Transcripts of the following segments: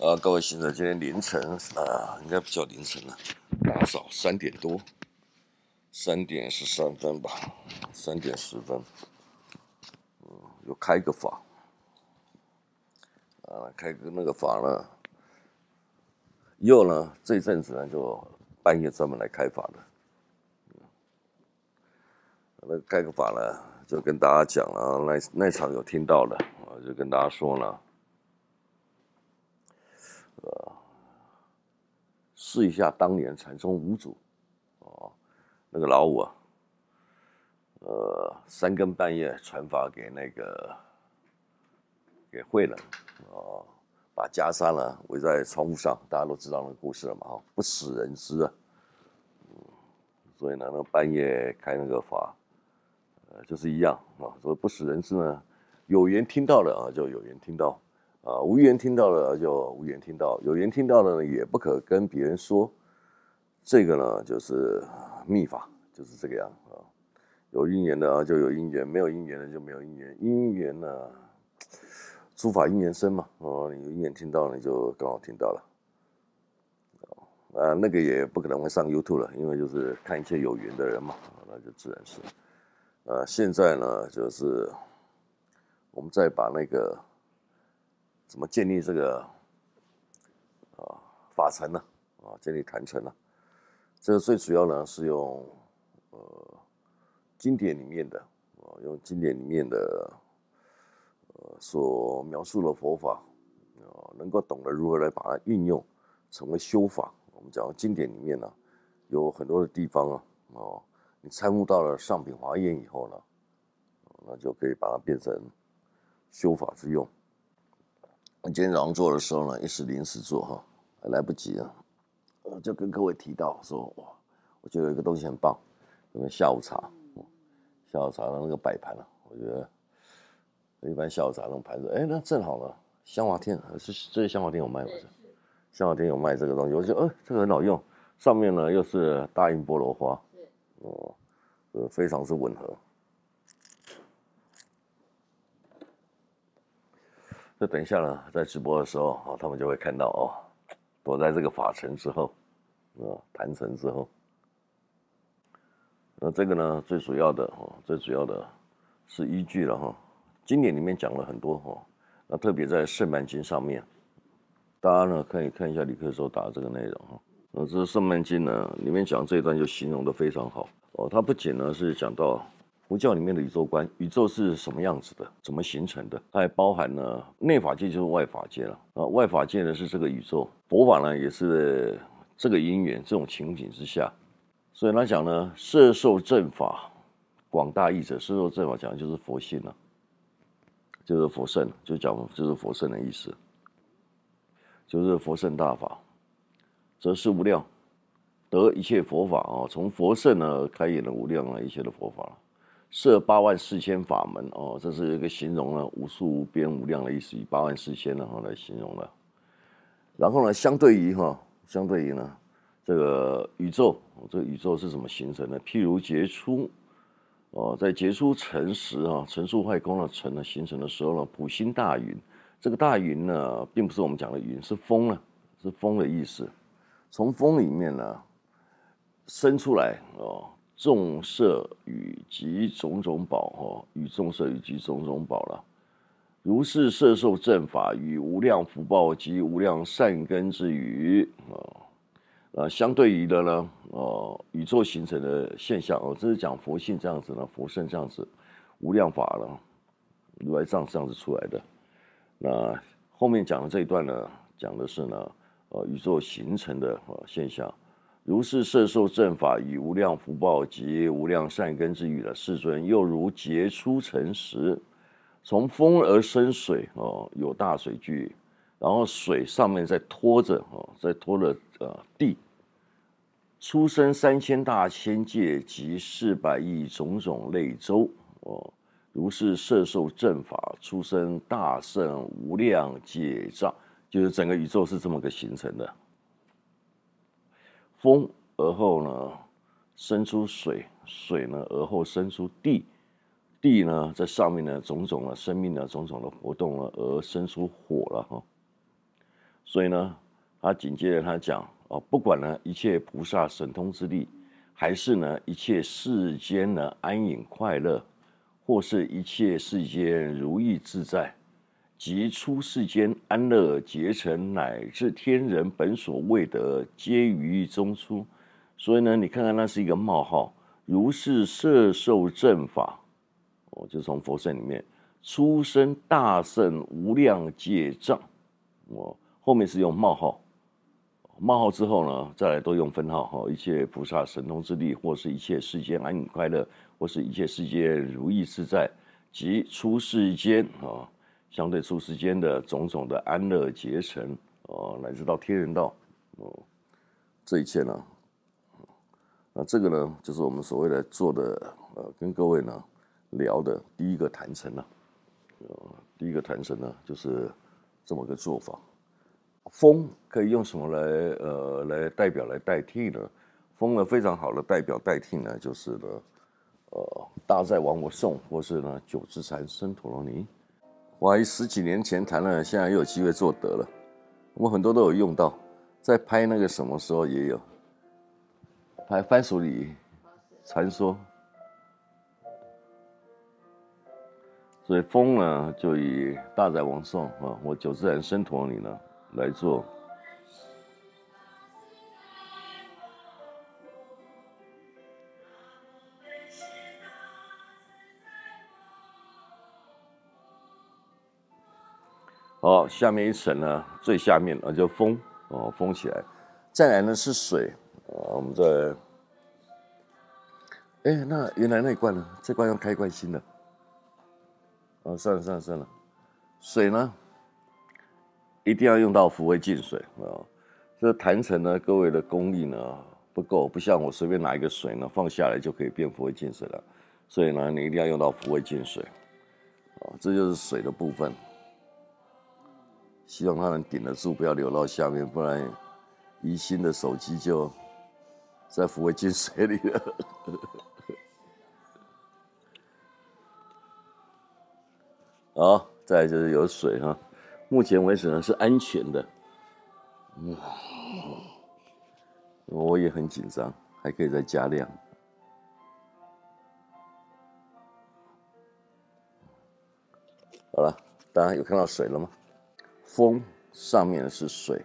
啊，各位现在今天凌晨啊，应该不叫凌晨了，打扫三点多，三点十三分吧，三点十分，嗯，又开个法，啊，开个那个法呢，又呢，这阵子呢，就半夜专门来开法的，那开个法呢，就跟大家讲了，那那场有听到的，啊，就跟大家说了。呃，试一下当年禅宗五祖，哦，那个老五啊，呃，三更半夜传法给那个给慧能，哦，把袈裟呢围在窗户上，大家都知道那个故事了嘛，哈，不死人之啊，所以呢，那个半夜开那个法，呃，就是一样啊，所以不死人之呢，有缘听到了啊，就有缘听到。啊，无缘听到了就无缘听到，有缘听到了呢，也不可跟别人说。这个呢，就是秘法，就是这个样啊。有因缘的啊，就有因缘；没有因缘的就没有因缘。因缘呢，诸法因缘生嘛。哦，你有因缘听到了，你就刚好听到了。啊，那个也不可能会上 YouTube 了，因为就是看一些有缘的人嘛，那就自然是。呃，现在呢，就是我们再把那个。怎么建立这个啊法尘呢？啊，建立坛城呢？这个最主要呢是用呃经典里面的啊，用经典里面的呃所描述的佛法啊，能够懂得如何来把它运用成为修法。我们讲经典里面呢，有很多的地方啊，哦，你参悟到了上品华严以后呢，那就可以把它变成修法之用。我今天早上做的时候呢，一时临时做哈，还来不及啊。我就跟各位提到说，哇，我觉得有一个东西很棒，那个下午茶，下午茶的那个摆盘啊，我觉得一般下午茶那种盘子，哎，那正好呢，香华天是这些香华天有卖吗？香华天有卖这个东西，我觉得，呃，这个很好用，上面呢又是大印菠萝花，哦，呃，非常之吻合。那等一下呢，在直播的时候啊，他们就会看到哦，躲在这个法尘之后，啊，坛城之后。那这个呢，最主要的哦，最主要的是依据了哈，经典里面讲了很多哈，那特别在《圣曼经》上面，大家呢可以看一下李克所打的这个内容哈。那这《圣曼经》呢，里面讲这一段就形容的非常好哦，它不仅呢是讲到。佛教里面的宇宙观，宇宙是什么样子的？怎么形成的？它还包含了内法界就是外法界了啊，外法界呢是这个宇宙，佛法呢也是这个因缘这种情景之下，所以他讲呢，摄受正法，广大义者，摄受正法讲的就是佛性了，就是佛圣，就讲就是佛圣的意思，就是佛圣大法，则是无量，得一切佛法啊，从佛圣呢开演了无量啊一切的佛法。设八万四千法门哦，这是一个形容了无数无边无量的意思，以八万四千然后来形容了。然后呢，相对于哈，相对于呢，这个宇宙，这个宇宙是怎么形成的？譬如杰出哦，在杰出成时啊，成数坏空的成呢形成的时候呢，普星大云，这个大云呢，并不是我们讲的云，是风呢，是风的意思。从风里面呢生出来哦。众色与及种种宝，哈，与众色与及种种宝了。如是色受正法与无量福报及无量善根之余，啊，呃，相对于的呢，呃，宇宙形成的现象，哦，这是讲佛性这样子呢，佛圣这样子，无量法了，如来藏这样子出来的。那后面讲的这一段呢，讲的是呢，呃，宇宙形成的呃现象。如是摄受正法以无量福报及无量善根之语的世尊，又如杰出成时，从风而生水哦，有大水聚，然后水上面在拖着哦，在拖着呃地，出生三千大千界及四百亿种种类洲哦，如是摄受正法，出生大圣无量界障，就是整个宇宙是这么个形成的。风而后呢，生出水，水呢而后生出地，地呢在上面呢种种的生命的种种的活动呢而生出火了哈。所以呢，他紧接着他讲哦，不管呢一切菩萨神通之力，还是呢一切世间呢安隐快乐，或是一切世间如意自在，及出世间安乐结成，乃至天人本所未得，皆于中出。所以呢，你看看那是一个冒号，如是摄受正法，哦，就从佛圣里面出生大圣无量界障，哦。后面是用冒号，冒号之后呢，再来都用分号哈。一切菩萨神通之力，或是一切世间安隐快乐，或是一切世间如意自在，及出世间啊，相对出世间的种种的安乐结成哦，乃至到天人道哦，这一切呢，那这个呢，就是我们所谓的做的呃，跟各位呢聊的第一个坛城呢，呃，第一个坛城呢，就是这么个做法。风可以用什么来呃来代表来代替呢？风呢非常好的代表代替呢，就是呢呃大在王我颂，或是呢九之禅生陀罗尼。我还十几年前谈了，现在又有机会做得了。我们很多都有用到，在拍那个什么时候也有拍番薯里传说，所以风呢就以大在王颂啊，我九自然生陀罗尼呢。来做。好，下面一层呢，最下面啊就封哦，封起来。再来呢是水啊，我们再。哎，那原来那一罐呢？这罐要开罐新的。哦，算了算了算了，水呢？一定要用到福慧净水啊！这坛城呢，各位的功力呢不够，不像我随便拿一个水呢放下来就可以变福慧净水了。所以呢，你一定要用到福慧净水啊！这就是水的部分，希望它能顶得住，不要流到下面，不然宜兴的手机就再浮回进水里了。好，再就是有水哈。目前为止呢是安全的，嗯，我也很紧张，还可以再加量。好了，大家有看到水了吗？风上面是水，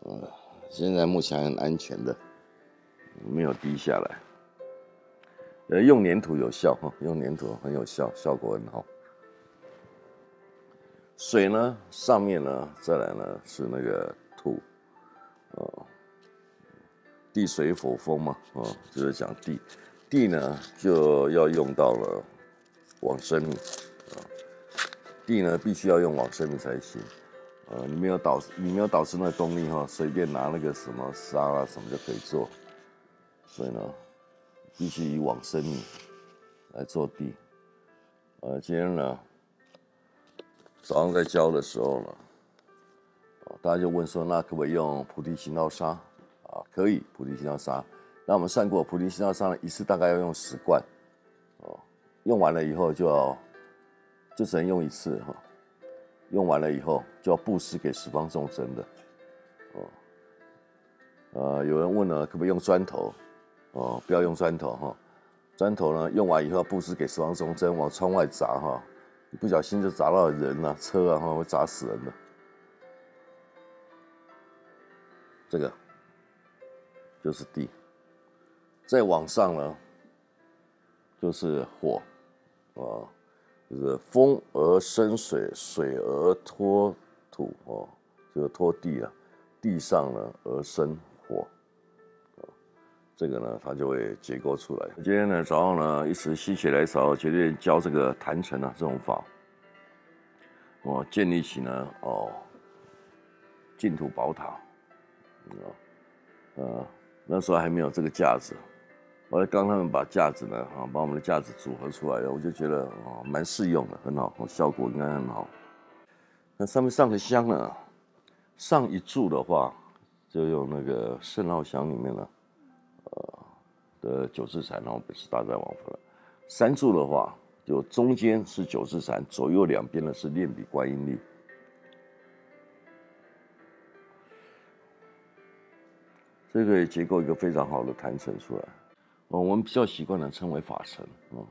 呃，现在目前很安全的，没有滴下来。呃，用粘土有效哈，用粘土很有效，效果很好。水呢，上面呢，再来呢是那个土，呃，地水火风嘛，哦，就是讲地，地呢就要用到了往生命，啊，地呢必须要用往生命才行，呃，你没有导，你没有导师那功力哈，随便拿那个什么沙啊什么就可以做，所以呢，必须以往生命来做地，呃，今天呢。早上在教的时候呢，大家就问说，那可不可以用菩提行道沙？啊，可以，菩提行道沙。那我们算过，菩提行道沙呢，一次大概要用十罐，哦，用完了以后就要，就只能用一次哈。用完了以后就要布施给十方众生的，哦，呃，有人问了，可不可以用砖头？哦，不要用砖头哈，砖头呢，用完以后要布施给十方众生，往窗外砸哈。不小心就砸到人啊，车啊，会砸死人的。这个就是地，再往上呢，就是火，啊，就是风而生水，水而脱土，哦，就是脱地啊，地上呢而生火。这个呢，它就会结构出来。今天呢，早上呢，一时心血来潮，决定教这个坛城啊这种法。我建立起呢，哦，净土宝塔啊，呃，那时候还没有这个架子。后来刚他们把架子呢，啊，把我们的架子组合出来了，我就觉得哦，蛮适用的，很好，效果应该很好。那上面上的香呢，上一柱的话，就用那个圣奥香里面呢。呃的九字禅，然后不是大在王佛了。三柱的话，就中间是九字禅，左右两边呢是练笔观音力。这个结构一个非常好的坛城出来。哦，我们比较习惯的称为法城，嗯，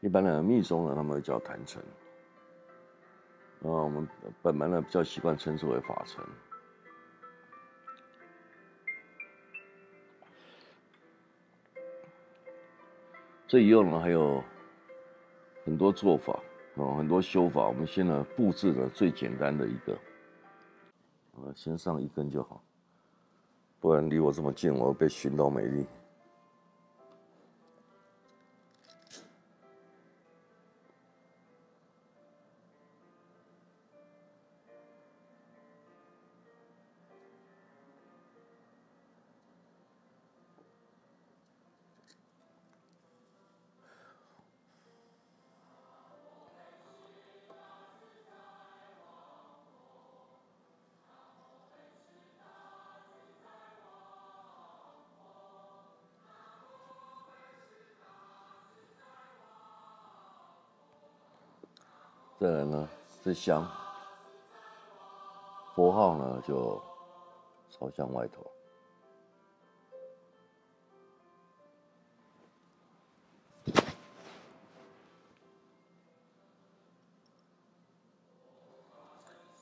一般的密宗呢，他们会叫坛城。啊，我们本门呢比较习惯称之为法城。这以后呢还有很多做法，哦，很多修法。我们先呢布置的最简单的一个，呃，先上一根就好，不然离我这么近，我要被熏到美丽。香佛号呢就朝向外头。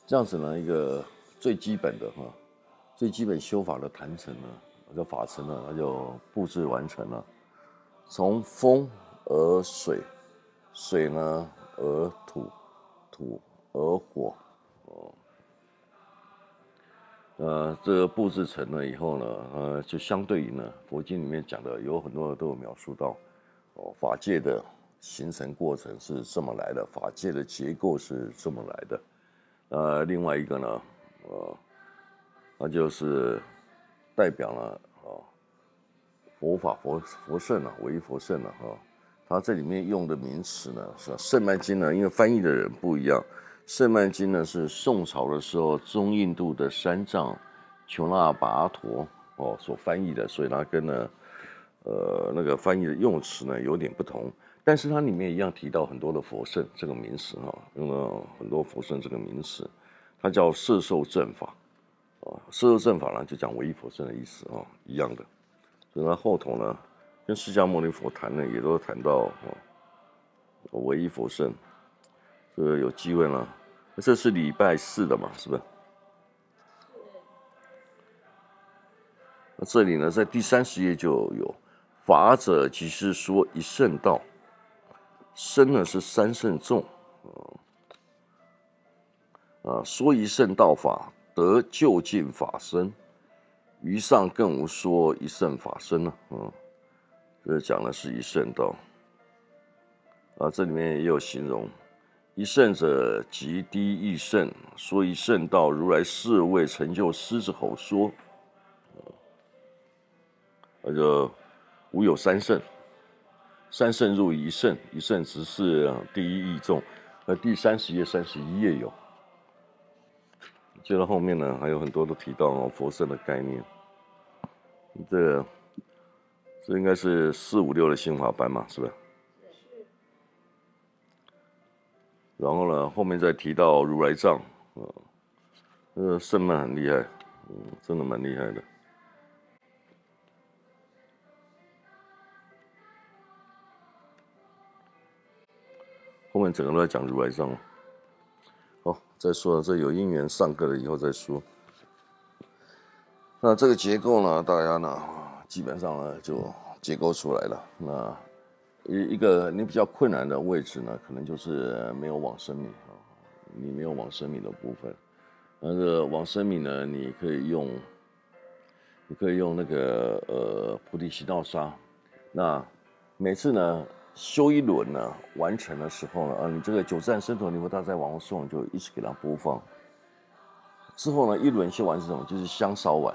这样子呢，一个最基本的哈，最基本修法的坛城呢，这法城呢，它就布置完成了。从风而水，水呢而土。土而火，哦，呃，这个布置成了以后呢，呃，就相对于呢，佛经里面讲的有很多都有描述到，哦，法界的形成过程是这么来的，法界的结构是这么来的，呃，另外一个呢，呃，那就是代表了哦，佛法佛佛圣啊，唯一佛圣了哈。它这里面用的名词呢，是《圣曼经》呢，因为翻译的人不一样，《圣曼经》呢是宋朝的时候中印度的三藏琼那跋陀哦所翻译的，所以它跟呢，呃，那个翻译的用词呢有点不同，但是它里面一样提到很多的佛圣这个名词哈，用了很多佛圣这个名词，它叫摄受正法，啊，摄受正法呢就讲唯一佛圣的意思啊，一样的，所以它后头呢。跟释迦牟尼佛谈呢，也都谈到哦，唯一佛圣，这个有机会了。这是礼拜四的嘛，是不是？那这里呢，在第三十页就有法者，即是说一圣道，生呢是三圣众，啊，说一圣道法得就近法身，于上更无说一圣法身了，嗯。这讲的是一圣道啊，这里面也有形容一圣者即第一圣，说一圣道，如来是为成就狮子吼说，那就无有三圣，三圣入一圣，一圣只是第一义众，那第三十页、三十一页有，接到后面呢，还有很多都提到佛圣的概念，这。这应该是四五六的新华班嘛，是不然后呢，后面再提到如来藏，啊，那个圣曼很厉害，嗯，真的蛮厉害的。后面整个都在讲如来藏。好，再说了，这有因缘上课了以后再说。那这个结构呢，大家呢？基本上呢，就结构出来了。那一一个你比较困难的位置呢，可能就是没有往生米啊，你没有往生米的部分。那个往生米呢，你可以用，你可以用那个呃菩提西道沙。那每次呢修一轮呢完成的时候呢，啊，你这个九赞生陀尼佛大在往送就一直给它播放。之后呢，一轮修完是什么？就是香烧完。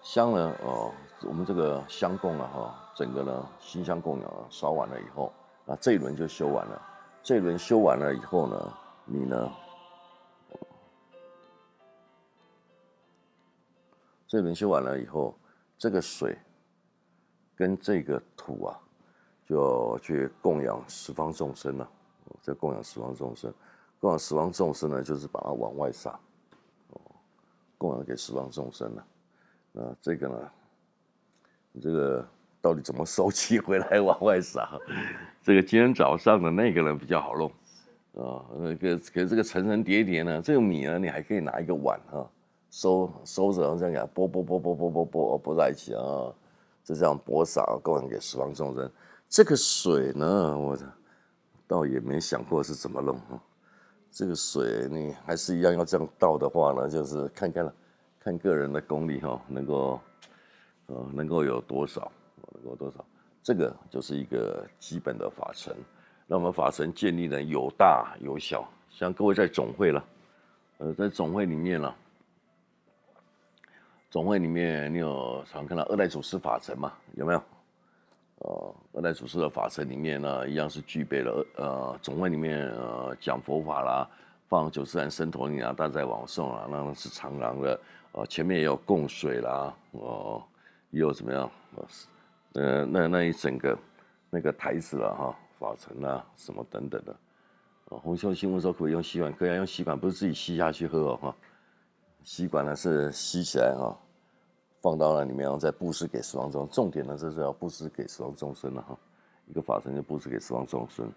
香呢？哦，我们这个香供啊，哈，整个呢，新香供养烧完了以后，啊，这一轮就修完了。这一轮修完了以后呢，你呢，这一轮修完了以后，这个水跟这个土啊，就去供养十方众生了。这供养十方众生，供养十方众生呢，就是把它往外撒，哦，供养给十方众生了。那这个呢，你这个到底怎么收起回来往外撒？这个今天早上的那个人比较好弄啊，那个可这个层层叠叠呢，这个米呢，你还可以拿一个碗啊，收收着，然后这样给它拨拨拨拨拨拨拨拨在一起啊，就这样拨撒供养给十方众生。这个水呢，我倒也没想过是怎么弄啊。这个水你还是一样要这样倒的话呢，就是看看了，看个人的功力哈，能够呃能够有多少，能够多少，这个就是一个基本的法程。那我们法程建立呢有大有小，像各位在总会了，呃，在总会里面了，总会里面你有常看到二代祖师法程嘛？有没有？呃，二代祖师的法程里面呢，一样是具备了呃，总会里面呃讲佛法啦，放九十坛生陀尼啊，大在往送啊，那是长廊的，呃，前面也有供水啦，哦，有怎么样，呃，那那一整个那个台子了哈，法尘啊，什么等等的，啊，红袖新闻说可以用吸管，可以用吸管，不是自己吸下去喝哦哈，吸管呢是吸起来哈。放到了里面，然后再布施给十方众生。重点呢，就是要布施给十方众生了哈。一个法身就布施给十方众生。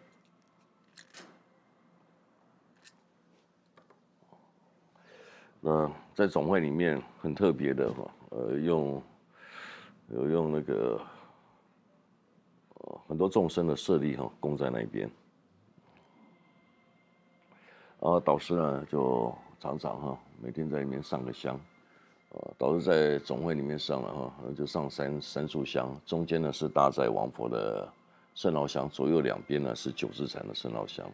那在总会里面很特别的哈，呃，用有用那个很多众生的舍利哈供在那边。然后导师呢就常常哈每天在里面上个香。导师在总会里面上了哈，就上三三炷香，中间呢是大在王佛的圣老香，左右两边呢是九字禅的圣老香。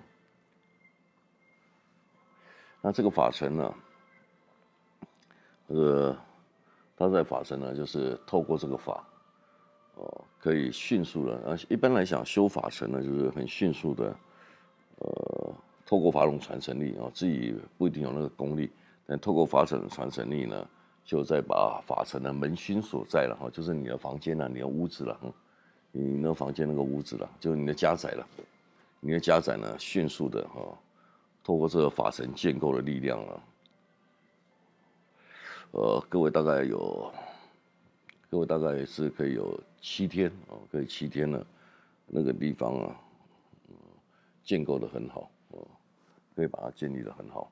那这个法尘呢，呃，他在法身呢，就是透过这个法，哦，可以迅速的，而一般来讲修法尘呢，就是很迅速的，呃，透过法种传承力啊，自己不一定有那个功力，但透过法尘传承力呢。就在把法尘的门熏所在了哈，就是你的房间了，你的屋子了，你那房间那个屋子了，就是你的家宅了。你的家宅呢，迅速的哈，透过这个法尘建构的力量啊，呃，各位大概有，各位大概是可以有七天啊，可以七天了，那个地方啊，建构的很好哦，可以把它建立的很好。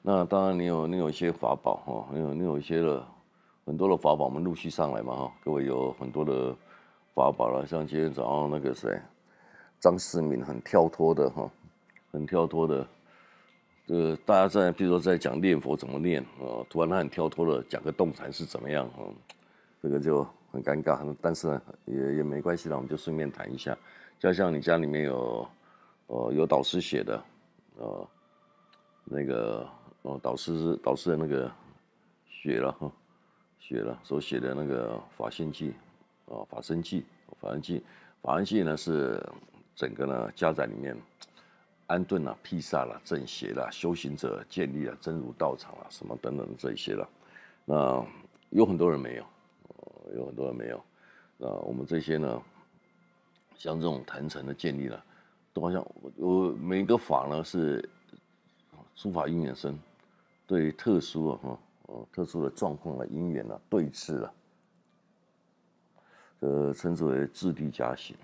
那当然，你有你有一些法宝哈，你有你有一些的很多的法宝，我们陆续上来嘛哈。各位有很多的法宝了，像今天早上那个谁，张世民很跳脱的哈，很跳脱的，呃，大家在比如说在讲念佛怎么念啊，突然他很跳脱的讲个动禅是怎么样哈，这个就很尴尬。但是呢，也也没关系了，我们就顺便谈一下。就像你家里面有，呃，有导师写的，呃，那个。哦，导师导师的那个写了哈，写了所写的那个法性记，啊法身记，法身记，法身记呢是整个呢家宅里面安顿啊、披萨啦、正邪啦、修行者建立了真如道场啊什么等等这些了。那有很多人没有，有很多人没有。那我们这些呢，像这种坛城的建立了，都好像我每个法呢是诸法因缘生。对特殊啊，哈，特殊的状况的因缘啊，对峙了，呃，称之为自地加行。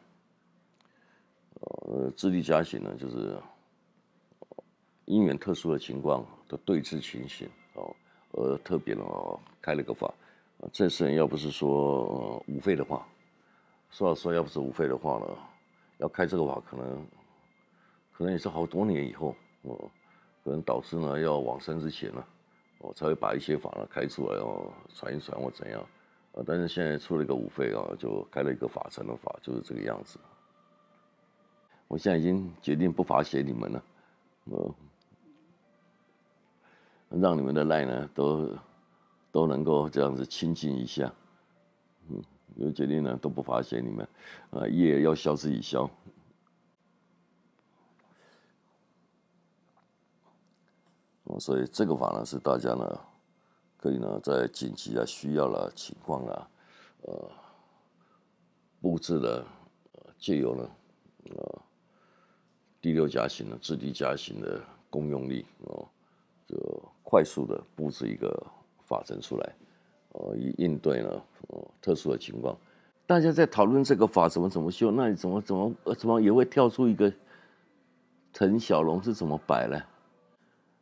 呃，自力加行呢，就是因缘特殊的情况的对峙情形哦，而特别呢开了个法。这次要不是说五费的话，说说要不是五费的话呢，要开这个法，可能可能也是好多年以后哦。可能导致呢要往生之前呢，我才会把一些法呢开出来哦，传一传或怎样，啊，但是现在出了一个五费啊，就开了一个法成的法，就是这个样子。我现在已经决定不罚写你们了，呃，让你们的赖呢都都能够这样子清净一下，嗯，有决定呢都不罚写你们，啊，业要消自己消。哦所以这个法呢，是大家呢，可以呢，在紧急啊、需要了情况啊，呃，布置的，借由呢，呃，第六加行的、质地加行的功用力哦，就快速的布置一个法阵出来，呃，以应对呢，呃，特殊的情况。大家在讨论这个法怎么怎么修，那你怎么怎么怎么也会跳出一个陈小龙是怎么摆呢？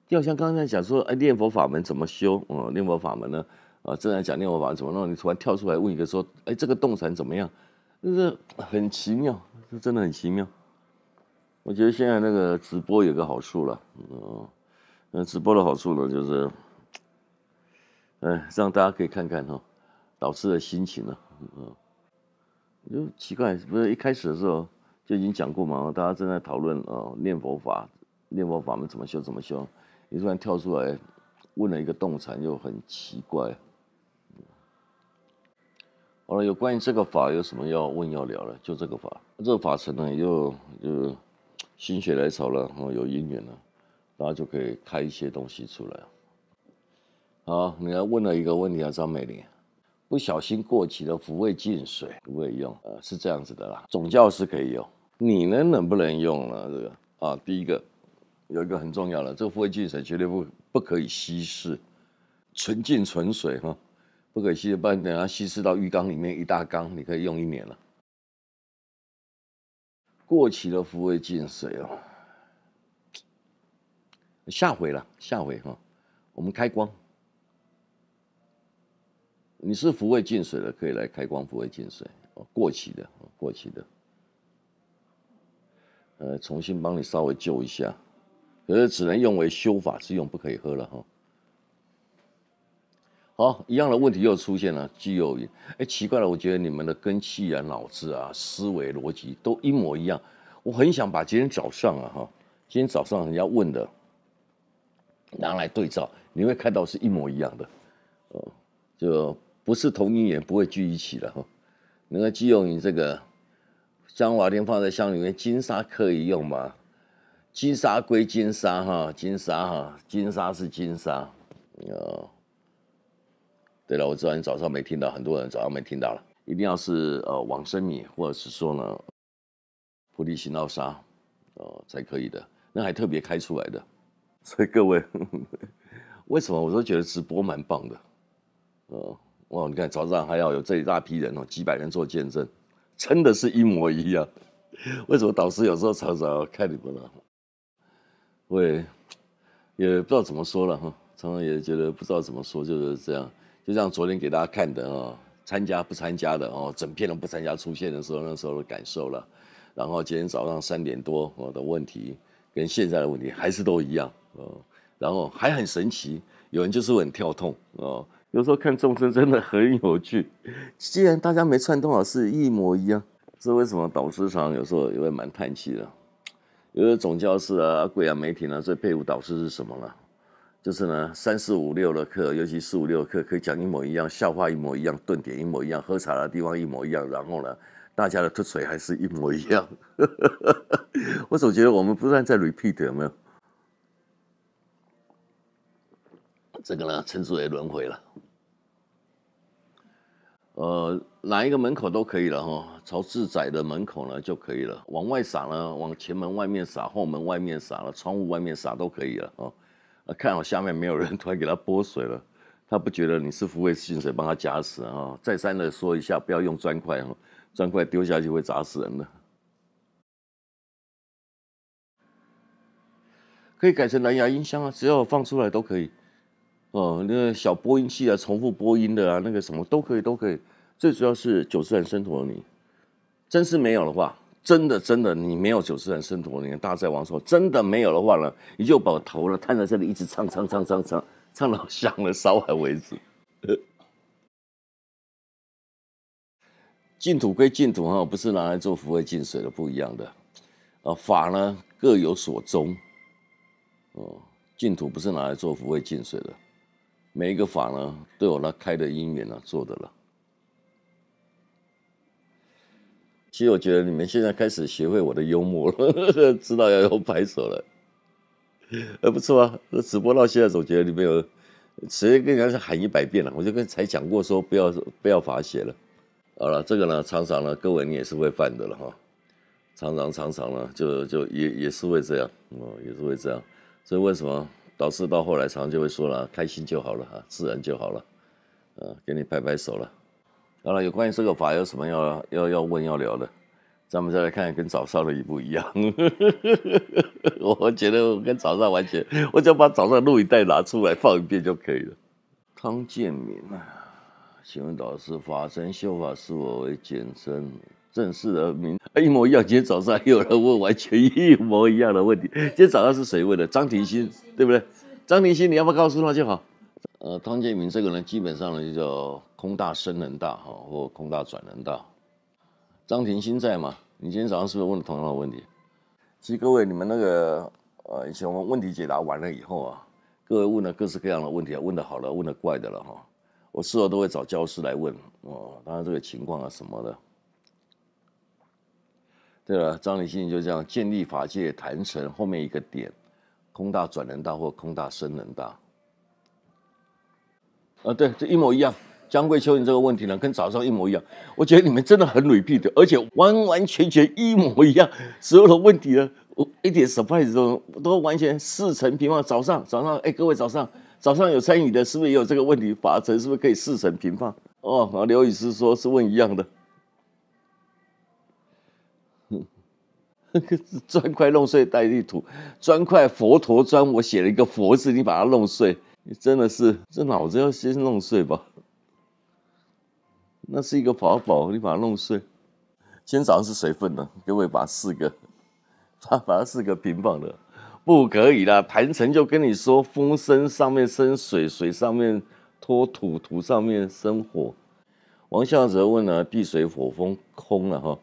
就好像刚才讲说，哎，念佛法门怎么修？哦，念佛法门呢？啊，正在讲念佛法怎么弄，你突然跳出来问一个说，哎，这个动禅怎么样？就是很奇妙，是真的很奇妙。我觉得现在那个直播有个好处了，嗯，那直播的好处呢，就是，哎，让大家可以看看哈，导师的心情呢，嗯，就奇怪，不是一开始的时候就已经讲过嘛，大家正在讨论啊，念佛法，念佛法门怎么修怎么修，你突然跳出来问了一个动禅，就很奇怪。好了，有关于这个法有什么要问要聊了？就这个法，这个法程呢，又就。心血来潮了，哦，有姻缘了，然后就可以开一些东西出来。好，你还问了一个问题啊，张美玲，不小心过期的福味净水可不可以用？呃，是这样子的啦，总教是可以用，你呢能不能用呢？这个啊，第一个有一个很重要的，这个福味净水绝对不不可以稀释，纯净纯水哈，不可以稀释，不然等下稀释到浴缸里面一大缸，你可以用一年了。过期的福味净水哦，下回了，下回哈，我们开光。你是福位进水的，可以来开光福位进水哦。过期的，哦过期的，呃，重新帮你稍微救一下，可是只能用为修法之用，不可以喝了哈。好，一样的问题又出现了，基友，哎，奇怪了，我觉得你们的根气啊、脑子啊、思维逻辑都一模一样。我很想把今天早上啊，哈，今天早上人家问的拿来对照，你会看到是一模一样的，哦，就不是同一眼不会聚一起的哈。那个基友云这个香瓦丁放在箱里面，金沙可以用吗？金沙归金沙哈，金沙哈，金沙是金沙，哦。对了，我知道你早上没听到，很多人早上没听到了。一定要是呃往生米，或者是说呢菩提行道沙，哦才可以的。那还特别开出来的，所以各位为什么我都觉得直播蛮棒的？哦哇，你看早上还要有这一大批人哦，几百人做见证，真的是一模一样。为什么导师有时候常常看你们呢？会也不知道怎么说了哈，常常也觉得不知道怎么说，就是这样。就像昨天给大家看的哦，参加不参加的哦，整片都不参加出现的时候，那时候的感受了。然后今天早上三点多我的问题，跟现在的问题还是都一样哦。然后还很神奇，有人就是很跳痛哦。有时候看众生真的很有趣，既然大家没串通好是一模一样，这为什么导师常有时候也会蛮叹气的？有的总教师啊、贵啊、媒体呢，最佩服导师是什么呢？就是呢，三四五六的课，尤其四五六的课，可以讲一模一样，笑话一模一样，顿点一模一样，喝茶的地方一模一样，然后呢，大家的吐水还是一模一样。我总觉得我们不断在 repeat，有没有？这个呢，称之为轮回了。呃，哪一个门口都可以了哈，朝自在的门口呢就可以了。往外撒呢，往前门外面撒，后门外面撒了，窗户外面撒都可以了。啊，看好下面没有人，突然给他泼水了，他不觉得你是福卫薪水帮他加死啊？再三的说一下，不要用砖块哈，砖块丢下去会砸死人的。可以改成蓝牙音箱啊，只要放出来都可以。哦，那个小播音器啊，重复播音的啊，那个什么都可以，都可以。最主要是九自然生陀你，真是没有的话。真的，真的，你没有九十人生陀你大在王说，真的没有的话呢，你就把头呢探在这里，一直唱唱唱唱唱，唱到 响了烧完为止。净土归净土哈，不是拿来做福慧净水的，不一样的。啊，法呢各有所宗。哦，净土不是拿来做福慧净水的，每一个法呢都有那开的因缘呢做的了。其实我觉得你们现在开始学会我的幽默了，呵 呵知道要用拍手了，还不错啊。直播到现在总觉得你们有，谁跟人家喊一百遍了，我就跟才讲过说不要不要罚写了。好了，这个呢常常呢各位你也是会犯的了哈，常常常常呢就就也也是会这样哦，也是会这样。所以为什么导师到后来常常就会说了，开心就好了哈，自然就好了，呃，给你拍拍手了。好了，有关于这个法有什么要要要问要聊的，咱们再来看跟早上的一不一样。我觉得我跟早上完全，我只要把早上录影带拿出来放一遍就可以了。汤建明啊，请问导师，法身修法是否为简称？正式的名一模一样。今天早上有人问完全一模一样的问题。今天早上是谁问的？张庭新，对不对？张庭新，你要不要告诉他就好？呃，汤建明这个人基本上呢就叫空大生能大哈，或空大转能大。张庭新在吗？你今天早上是不是问了同样的问题？其实各位，你们那个呃，以前我们问题解答完了以后啊，各位问了各式各样的问题啊，问的好了，问的怪的了哈，我事后都会找教师来问哦，当然这个情况啊什么的。对了，张立信就这样建立法界坛城后面一个点，空大转能大或空大生能大。啊，对，这一模一样。江贵秋，你这个问题呢，跟早上一模一样。我觉得你们真的很 repeat，而且完完全全一模一样。所有的问题呢，我一点 surprise 都都完全四成平方。早上，早上，哎，各位早上，早上有参与的，是不是也有这个问题？法则是不是可以四成平放？哦，刘宇师说是问一样的。砖块弄碎带地土，砖块佛陀砖，我写了一个佛字，你把它弄碎，你真的是这脑子要先弄碎吧？那是一个法宝，你把它弄碎。今天早上是谁分的？各位把四个，把把四个平放的，不可以啦。坛城就跟你说，风生上面生水，水上面托土，土上面生火。王孝哲问呢，地水火风空了哈。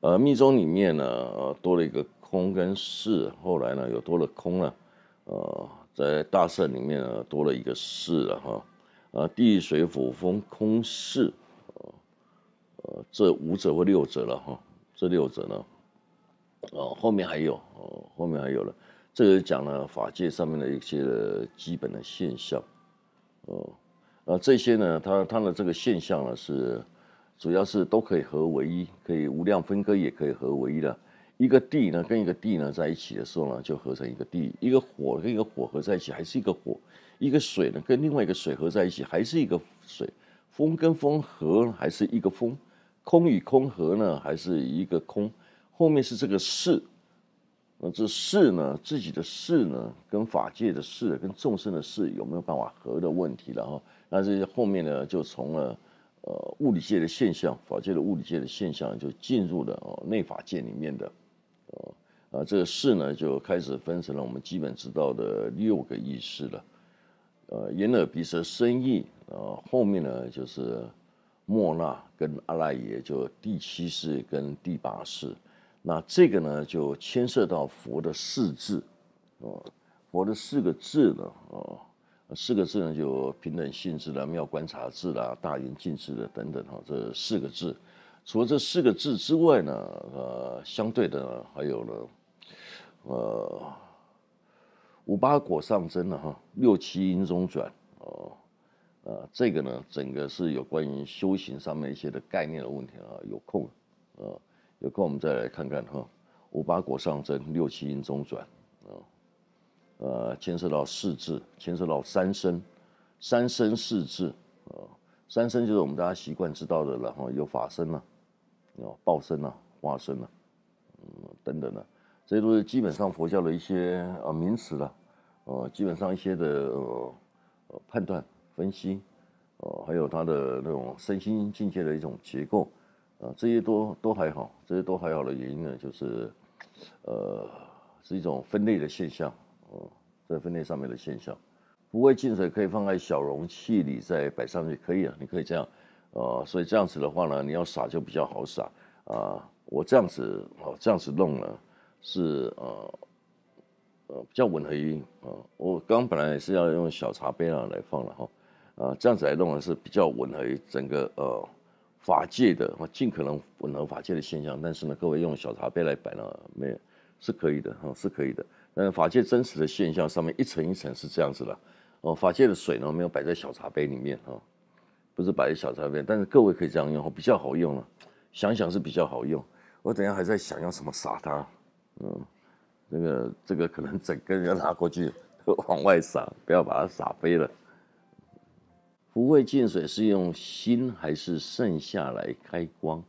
呃，密宗里面呢，呃多了一个空跟世，后来呢又多了空了，呃，在大圣里面呢多了一个世了哈，呃，地水火风空世，呃，这五者或六者了哈，这六者呢，哦，后面还有哦，后面还有了，这个讲了法界上面的一些基本的现象，哦，呃，这些呢，它它的这个现象呢是。主要是都可以合为一，可以无量分割，也可以合为一的。一个地呢，跟一个地呢在一起的时候呢，就合成一个地；一个火跟一个火合在一起，还是一个火；一个水呢，跟另外一个水合在一起，还是一个水；风跟风合，还是一个风；空与空合呢，还是一个空。后面是这个事，那这事呢，自己的事呢，跟法界的事，跟众生的事有没有办法合的问题了哈？那这些后面呢，就从了。呃，物理界的现象，法界的物理界的现象就进入了哦内法界里面的，呃，啊，这个事呢就开始分成了我们基本知道的六个意识了，呃，眼耳鼻舌身意，呃，后面呢就是莫那跟阿赖耶，就第七世跟第八世，那这个呢就牵涉到佛的四字，哦，佛的四个字呢，哦。四个字呢，就平等性质的、妙观察智啦、大圆镜智的等等哈，这四个字。除了这四个字之外呢，呃，相对的还有呢，呃，五八果上真了哈，六七因中转哦，呃，这个呢，整个是有关于修行上面一些的概念的问题啊。有空，呃，有空我们再来看看哈，五八果上真，六七因中转啊。呃，牵涉到四字，牵涉到三生，三生四字，啊，三生就是我们大家习惯知道的了哈，有法身了，有报身了，化身了，嗯，等等的，这些都是基本上佛教的一些呃名词了，呃，基本上一些的呃判断分析，呃，还有它的那种身心境界的一种结构，啊，这些都都还好，这些都还好的原因呢，就是呃，是一种分类的现象。哦，在分类上面的现象，不会进水可以放在小容器里再摆上去，可以啊，你可以这样，呃，所以这样子的话呢，你要撒就比较好撒啊。我这样子哦，这样子弄呢，是呃呃比较吻合于啊。我刚本来也是要用小茶杯啊来放了哈，啊，这样子来弄呢是比较吻合于整个呃法界的，尽可能吻合法界的现象。但是呢，各位用小茶杯来摆呢，没是可以的哈，是可以的。嗯，法界真实的现象上面一层一层是这样子的，哦，法界的水呢没有摆在小茶杯里面哈，不是摆在小茶杯，但是各位可以这样用，比较好用了，想想是比较好用。我等下还在想要什么撒它，嗯，这个这个可能整根要拿过去往外洒，不要把它洒飞了。福慧净水是用心还是肾下来开光？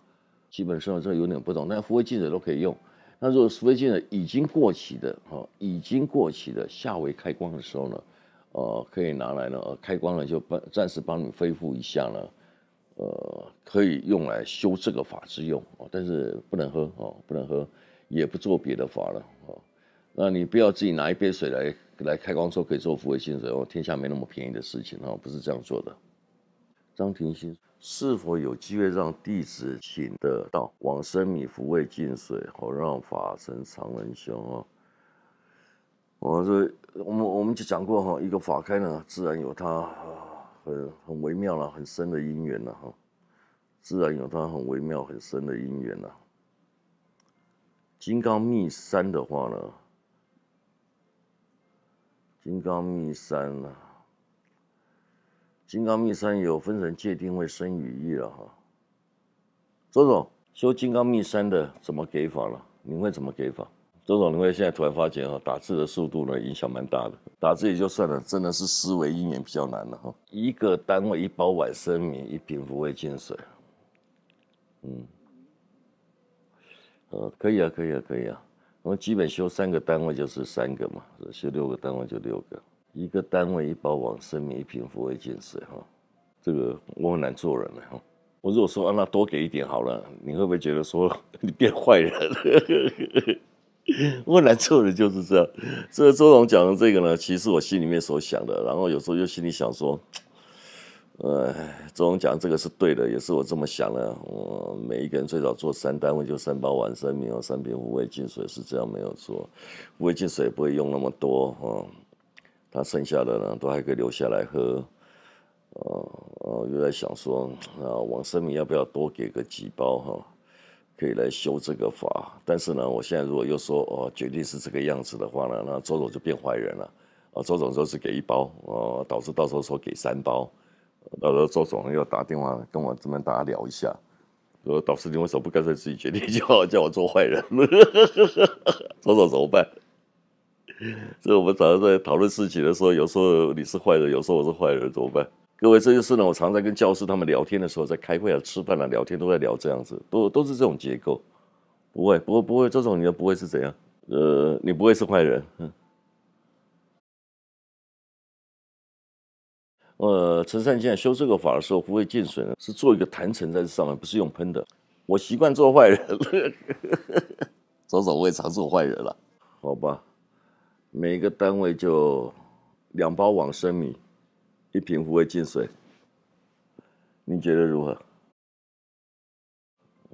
基本上这有点不同，但福慧净水都可以用。那如果福慧净水已经过期的，哈，已经过期的下回开光的时候呢，呃，可以拿来呢，开光了就帮暂时帮你恢复一下呢，呃，可以用来修这个法之用，但是不能喝哦，不能喝，也不做别的法了哦。那你不要自己拿一杯水来。来开光说可以做福慧净水哦，天下没那么便宜的事情哦，不是这样做的。张庭新是否有机会让弟子请得到往生米福慧净水，好让法身常人修哦？我说我们我们就讲过哈，一个法开呢，自然有它很很微妙了、很深的因缘了哈，自然有它很微妙、很深的因缘了。金刚密三的话呢？金刚密三啊，金刚密三有分成界定位生与义了哈。周总修金刚密三的怎么给法了？你会怎么给法？周总，你会现在突然发觉哈，打字的速度呢影响蛮大的。打字也就算了，真的是思维意念比较难了哈。一个单位一包晚生米，一瓶不会进水。嗯，呃，可以啊，可以啊，可以啊。我们基本修三个单位就是三个嘛，修六个单位就六个。一个单位一包往生米，一瓶福慧净水哈。这个我很难做人了哈。我如果说啊，那多给一点好了，你会不会觉得说你变坏人？我很难做人就是这样。这个周总讲的这个呢，其实我心里面所想的，然后有时候又心里想说。呃，周总讲这个是对的，也是我这么想的。我每一个人最少做三单位，就三包完生米哦，三瓶无味净水是这样没有错。无味净水不会用那么多哦，他剩下的呢都还可以留下来喝。哦哦，又在想说啊，王生米要不要多给个几包哈，可以来修这个法。但是呢，我现在如果又说哦，决定是这个样子的话呢，那周总就变坏人了。啊，周总说是给一包，哦，导致到时候说给三包。到时候周总要打电话跟我这边大家聊一下，说导师你为什么不干脆自己决定就好，叫我做坏人？周总怎么办？所以我们早上在讨论事情的时候，有时候你是坏人，有时候我是坏人，怎么办？各位，这就是呢，我常在跟教师他们聊天的时候，在开会啊、吃饭啊、聊天都在聊这样子，都都是这种结构。不会，不会，不会，这种你的不会是怎样？呃，你不会是坏人。嗯呃，陈善建修这个法的时候，不会进水呢，是做一个坛城在这上面，不是用喷的。我习惯做坏人了，走走我也常做坏人了，好吧？每个单位就两包往生米，一瓶不会进水，你觉得如何？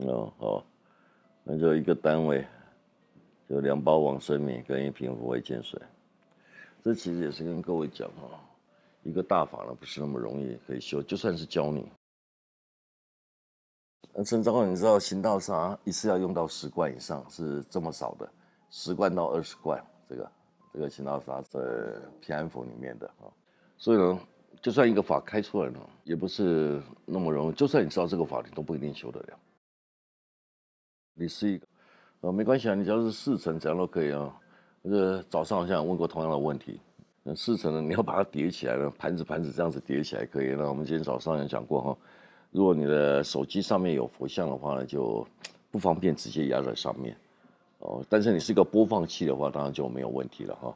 哦，好，那就一个单位就两包往生米跟一瓶不会进水。这其实也是跟各位讲哈。一个大法呢，不是那么容易可以修。就算是教你，那陈昭你知道行道沙一次要用到十罐以上，是这么少的，十罐到二十罐，这个这个行道沙在平安符里面的啊。所以呢，就算一个法开出来呢，也不是那么容易。就算你知道这个法，你都不一定修得了。你是一个，呃，没关系啊，你只要是四成，怎样都可以啊。呃，早上好像问过同样的问题。四层呢，你要把它叠起来呢，盘子盘子这样子叠起来可以。那我们今天早上也讲过哈，如果你的手机上面有佛像的话呢，就不方便直接压在上面哦。但是你是一个播放器的话，当然就没有问题了哈。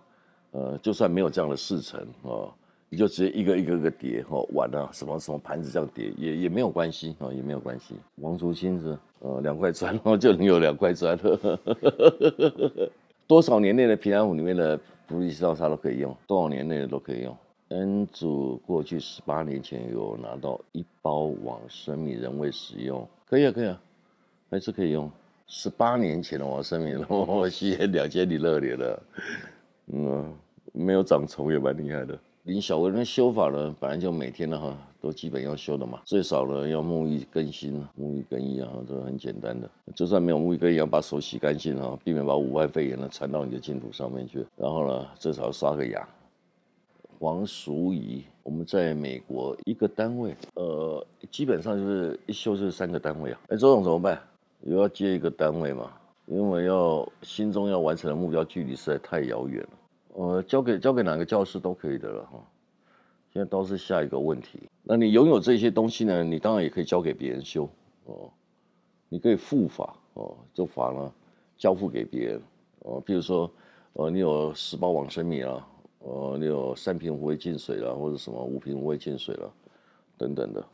呃，就算没有这样的四层哦，你就直接一个一个个叠哈，碗啊什么什么盘子这样叠也也没有关系啊，也没有关系。王竹青子，呃，两块砖然后，就你有两块砖，多少年内的平安符里面的。福利道啥都可以用，多少年内的都可以用。N 组过去十八年前有拿到一包往生米人为使用，可以啊，可以啊，还是可以用。十八年前的往生米，我吸烟两千里热烈了，嗯，没有长虫也蛮厉害的。林小文的修法呢，本来就每天的哈都基本要修的嘛，最少呢要沐浴更新，沐浴更衣啊，这很简单的。就算没有沐浴更衣，要把手洗干净啊，避免把五外肺炎呢传到你的净土上面去。然后呢，至少要刷个牙。黄淑仪，我们在美国一个单位，呃，基本上就是一修就是三个单位啊。哎，周总怎么办？又要接一个单位嘛？因为要心中要完成的目标距离实在太遥远了。呃，交给交给哪个教师都可以的了哈。现在都是下一个问题。那你拥有这些东西呢？你当然也可以交给别人修哦。你可以付法哦，这法呢交付给别人哦。比如说，呃，你有十包往生米啊，呃，你有三瓶无味净水了，或者什么五瓶无味净水了，等等的。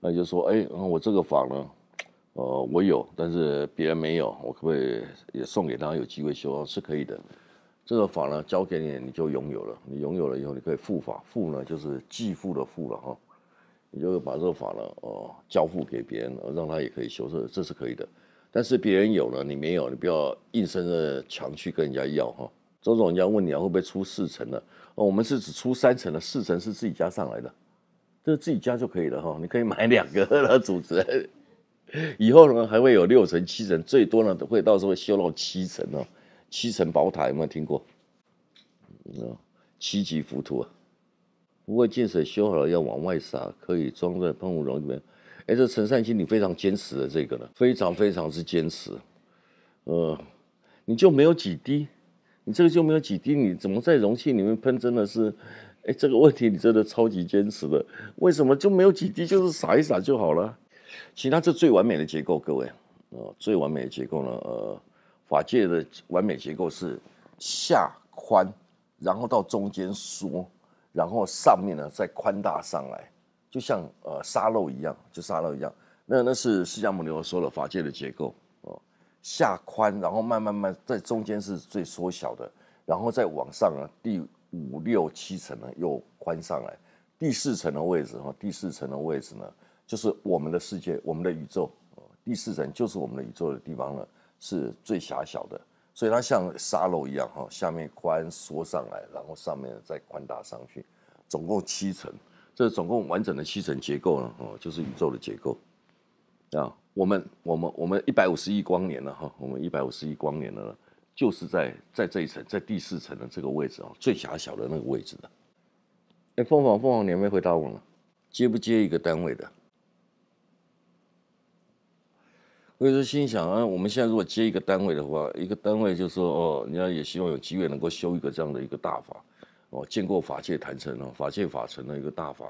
那就说，哎，我这个法呢，呃，我有，但是别人没有，我可不可以也送给他，有机会修？是可以的。这个法呢，交给你，你就拥有了。你拥有了以后，你可以付法，付呢就是继付的付了哈。你就把这个法呢，哦，交付给别人，让他也可以修，这这是可以的。但是别人有了，你没有，你不要硬生生强去跟人家要哈。周总，人家问你啊，会不会出四成的？哦，我们是只出三成的，四成是自己加上来的，这自己加就可以了哈。你可以买两个了，主持人。以后呢，还会有六成、七成，最多呢会到时候修到七成哦。七层宝塔有没有听过？嗯，七级浮屠啊！不过净水修好了要往外洒，可以装在喷雾容里面。哎，这陈善清你非常坚持的这个呢，非常非常之坚持。呃，你就没有几滴，你这个就没有几滴，你怎么在容器里面喷？真的是，哎，这个问题你真的超级坚持的。为什么就没有几滴？就是洒一洒就好了。其他这最完美的结构，各位，呃，最完美的结构呢，呃。法界的完美结构是下宽，然后到中间缩，然后上面呢再宽大上来，就像呃沙漏一样，就沙漏一样。那那是释迦牟尼佛说了法界的结构哦，下宽，然后慢慢慢在中间是最缩小的，然后再往上啊，第五六七层呢又宽上来，第四层的位置哈，第四层的位置呢就是我们的世界，我们的宇宙第四层就是我们的宇宙的地方了。是最狭小的，所以它像沙漏一样哈，下面宽缩上来，然后上面再宽大上去，总共七层，这总共完整的七层结构呢，哦，就是宇宙的结构啊。我们我们我们一百五十亿光年了哈，我们一百五十亿光年了，就是在在这一层，在第四层的这个位置啊，最狭小的那个位置的。哎，凤凰凤凰，你有没回答我呢？接不接一个单位的？所以说，心想啊，我们现在如果接一个单位的话，一个单位就说哦，人家也希望有机会能够修一个这样的一个大法，哦，见过法界坛城哦，法界法成的一个大法，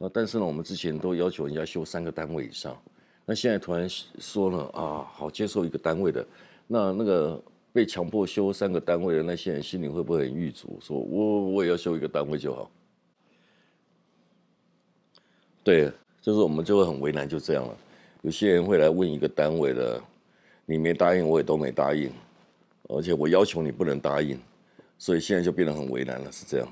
啊，但是呢，我们之前都要求人家修三个单位以上，那现在突然说了啊，好接受一个单位的，那那个被强迫修三个单位的那些人心里会不会很郁卒？说我我也要修一个单位就好，对，就是我们就会很为难，就这样了。有些人会来问一个单位的，你没答应，我也都没答应，而且我要求你不能答应，所以现在就变得很为难了，是这样。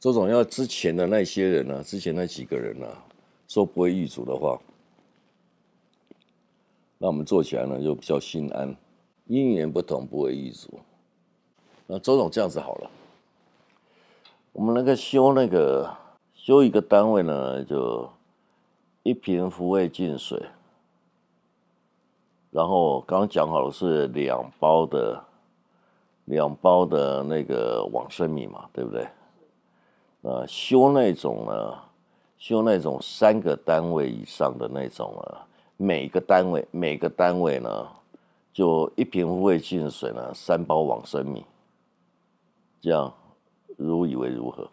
周总要之前的那些人呢，之前那几个人呢，说不会易主的话，那我们做起来呢就比较心安。因缘不同，不会易主。那周总这样子好了，我们那个修那个修一个单位呢，就。一瓶福味净水，然后刚讲好了是两包的，两包的那个往生米嘛，对不对？呃，修那种呢，修那种三个单位以上的那种啊，每个单位每个单位呢，就一瓶福味净水呢，三包往生米，这样如以为如何？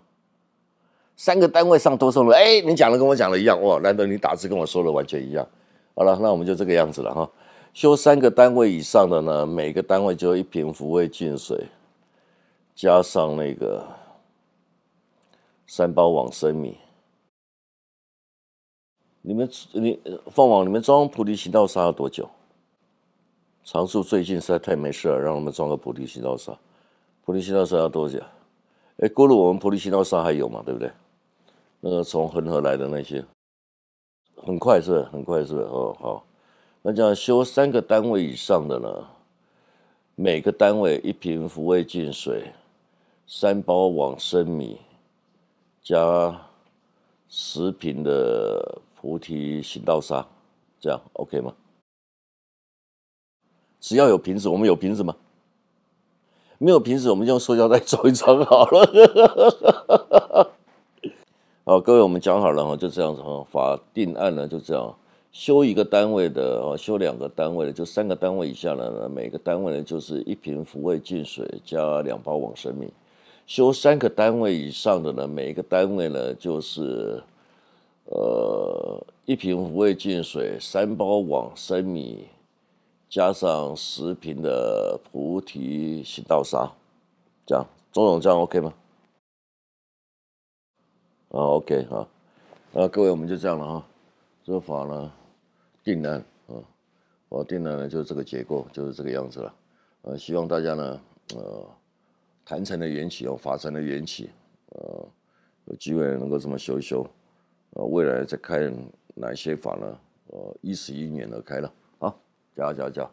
三个单位上多送了，哎，你讲的跟我讲的一样哇！难得你打字跟我说的完全一样。好了，那我们就这个样子了哈。修三个单位以上的呢，每个单位就一瓶福味净水，加上那个三包往生米。你们你放网，你们装菩提行道沙要多久？常数最近实在太没事了，让我们装个菩提行道沙。菩提行道沙要多久？哎，过了我们菩提行道沙还有嘛？对不对？那个从恒河来的那些，很快是，很快是哦，好，那这样修三个单位以上的呢，每个单位一瓶福味净水，三包往生米，加十瓶的菩提行道沙，这样 OK 吗？只要有瓶子，我们有瓶子吗？没有瓶子，我们就用塑胶袋 装一装好了。好，各位，我们讲好了哈，就这样子哈。法定案呢就这样，修一个单位的哦，修两个单位的，就三个单位以下的呢，每个单位呢就是一瓶抚慰净水加两包往生米；修三个单位以上的呢，每一个单位呢就是呃一瓶抚慰净水、三包往生米，加上十瓶的菩提行道沙，这样，周总这样 OK 吗？啊，OK 哈，啊，各位我们就这样了哈，这个法呢定案啊，法定案呢就是这个结构，就是这个样子了，呃，希望大家呢，呃，坛城的缘起哦，法城的缘起，呃，有机会能够这么修一修，呃，未来再开哪些法呢？呃，依时因缘而开了，好，加油加油加油。